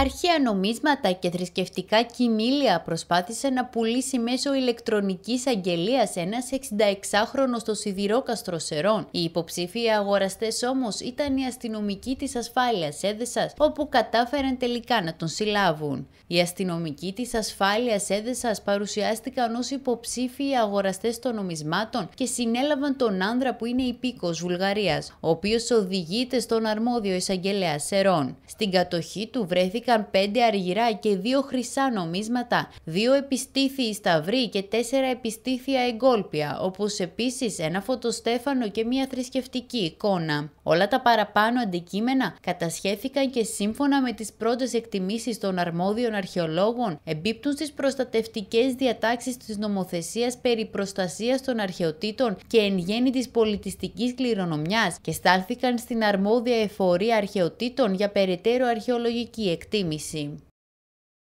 Αρχαία νομίσματα και θρησκευτικά κοιμήλια προσπάθησε να πουλήσει μέσω ηλεκτρονικής αγγελίας ένας 66χρονος στο σιδηρόκαστρο Σερών. Οι υποψήφιοι αγοραστές όμως ήταν οι αστυνομικοί της ασφάλειας Έδεσας, όπου κατάφεραν τελικά να τον συλλάβουν. Οι αστυνομικοί της ασφάλειας Έδεσας παρουσιάστηκαν ως υποψήφιοι αγοραστές των νομισμάτων και συνέλαβαν τον άνδρα που είναι υπήκος Βουλγαρίας, ο οποίος οδηγείται στον αρμόδιο εισαγγελέα Σερών. Στην κατοχή του βρέθηκαν πέντε αργυρά και δύο χρυσά νομίσματα, δύο επιστήθιοι σταυροί και τέσσερα επιστήθια εγκόλπια, όπως επίσης ένα φωτοστέφανο και μια θρησκευτική εικόνα. Όλα τα παραπάνω αντικείμενα κατασχέθηκαν και σύμφωνα με τις πρώτες εκτιμήσεις των αρμόδιων αρχαιολόγων εμπίπτουν στις προστατευτικές διατάξεις της νομοθεσίας περί προστασίας των αρχαιοτήτων και εν γέννη της πολιτιστικής κληρονομιάς και στάλθηκαν στην αρμόδια εφορία αρχαιοτήτων για περαιτέρω αρχαιολογική εκτίμηση.